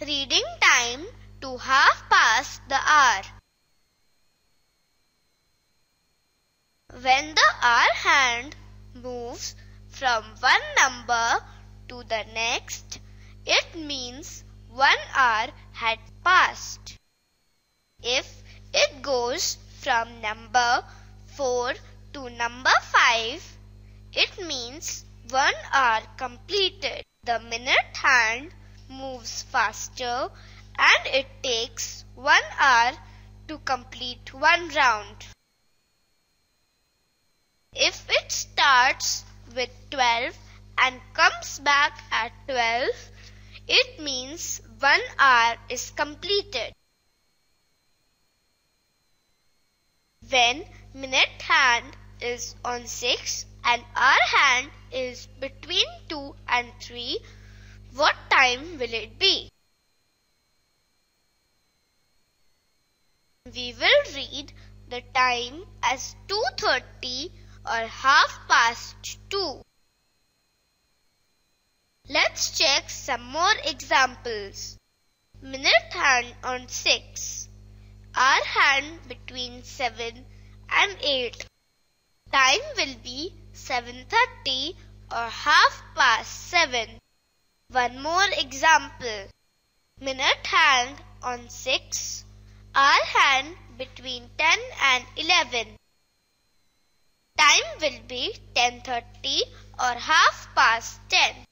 reading time to half past the hour. When the hour hand moves from one number to the next, it means one hour had passed. If it goes from number 4 to number 5, it means one hour completed. The minute hand moves faster and it takes one hour to complete one round. If it starts with 12 and comes back at 12, it means one hour is completed. When minute hand is on 6 and hour hand is between 2 and 3, what time will it be? We will read the time as 2.30 or half past 2. Let's check some more examples. Minute hand on 6. Hour hand between 7 and 8. Time will be 7.30 or half past 7. One more example. Minute hand on 6. Hour hand between 10 and 11. Time will be 10.30 or half past 10.